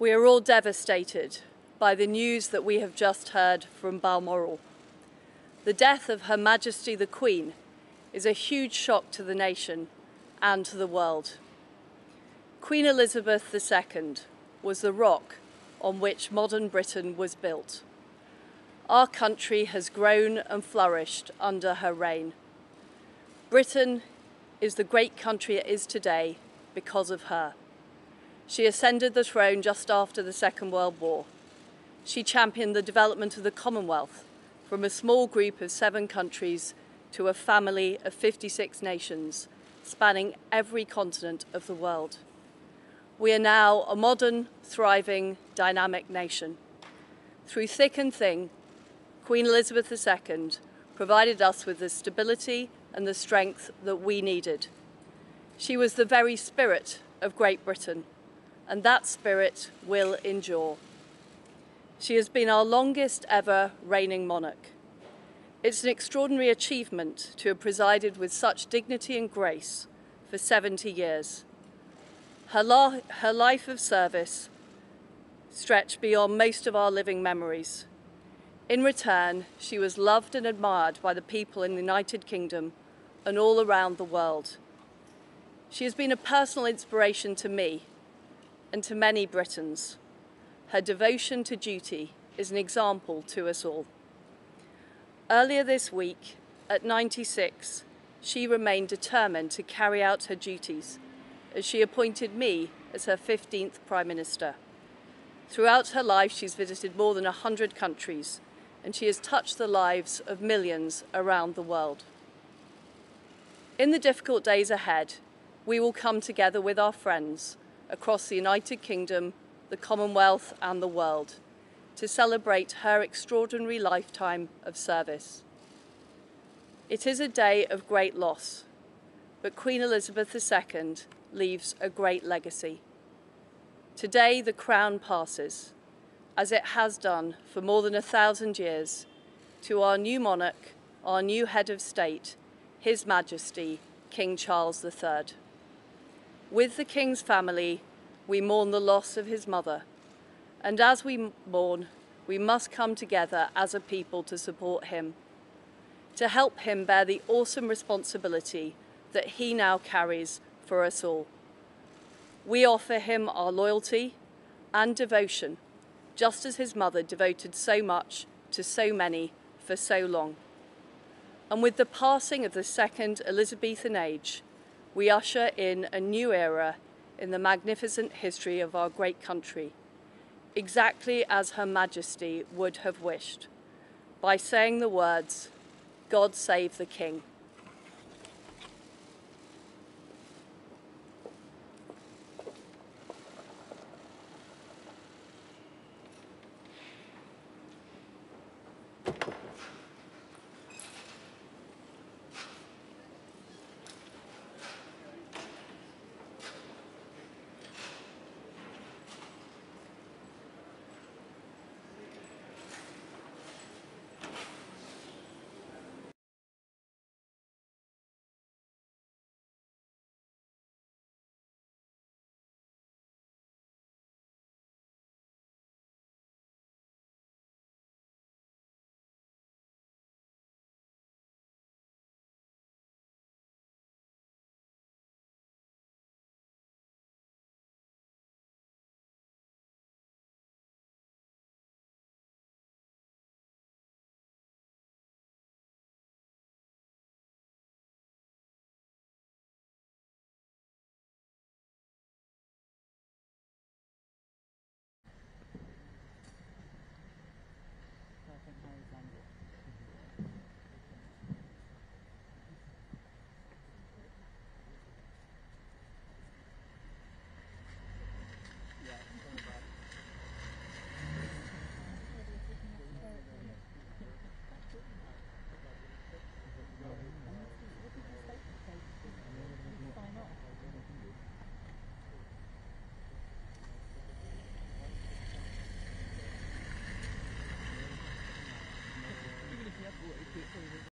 We are all devastated by the news that we have just heard from Balmoral. The death of Her Majesty the Queen is a huge shock to the nation and to the world. Queen Elizabeth II was the rock on which modern Britain was built. Our country has grown and flourished under her reign. Britain is the great country it is today because of her. She ascended the throne just after the Second World War. She championed the development of the Commonwealth from a small group of seven countries to a family of 56 nations, spanning every continent of the world. We are now a modern, thriving, dynamic nation. Through thick and thin, Queen Elizabeth II provided us with the stability and the strength that we needed. She was the very spirit of Great Britain, and that spirit will endure. She has been our longest ever reigning monarch. It's an extraordinary achievement to have presided with such dignity and grace for 70 years. Her, la- her life of service stretched beyond most of our living memories. In return, she was loved and admired by the people in the United Kingdom and all around the world. She has been a personal inspiration to me and to many Britons. Her devotion to duty is an example to us all. Earlier this week, at 96, she remained determined to carry out her duties as she appointed me as her 15th Prime Minister. Throughout her life, she's visited more than 100 countries and she has touched the lives of millions around the world. In the difficult days ahead, we will come together with our friends across the United Kingdom, the Commonwealth, and the world to celebrate her extraordinary lifetime of service. It is a day of great loss, but Queen Elizabeth II leaves a great legacy. Today, the crown passes, as it has done for more than a thousand years, to our new monarch, our new head of state, His Majesty, King Charles III. With the King's family, we mourn the loss of his mother, and as we mourn, we must come together as a people to support him, to help him bear the awesome responsibility that he now carries for us all. We offer him our loyalty and devotion, just as his mother devoted so much to so many for so long. And with the passing of the second Elizabethan age, we usher in a new era in the magnificent history of our great country, exactly as Her Majesty would have wished, by saying the words, God save the King.